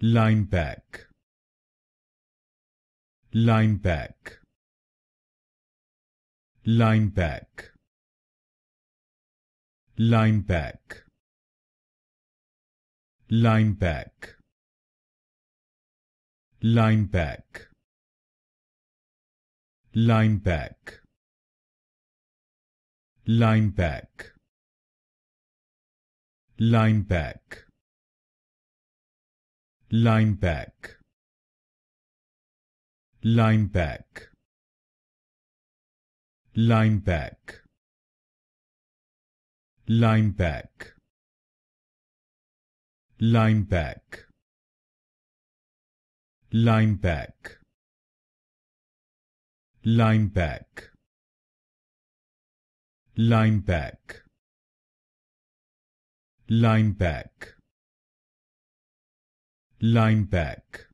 Lymepak. Line back. Lymepak. Line back. Lymepak. Line back. Lymepak. Line back. Lymepak Lymepak. Line back. Lymepak. Line back. Lymepak. Line back. Lymepak. Line back. Lymepak Lymepak